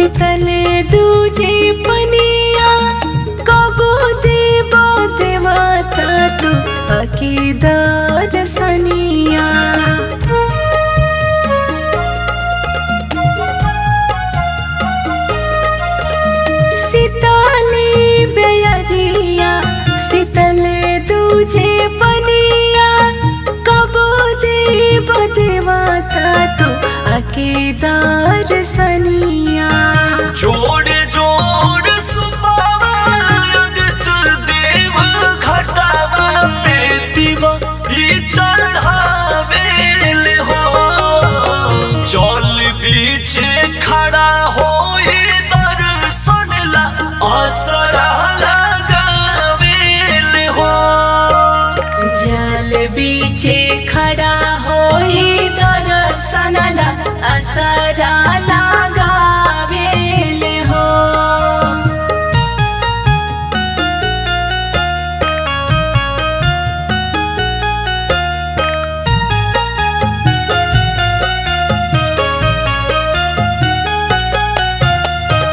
फिसल दूजे पनिया कबो देवा देवाता तू अकीदार सनिया। सिताली बेयरिया सितले दूजे पनिया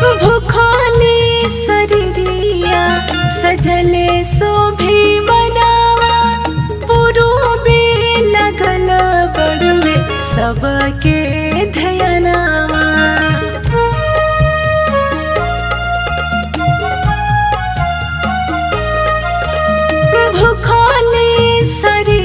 हो भुखाले शरीरिया सजले शोभे मनावा। पुरो बे लगल बड़वे सबके खाली सरी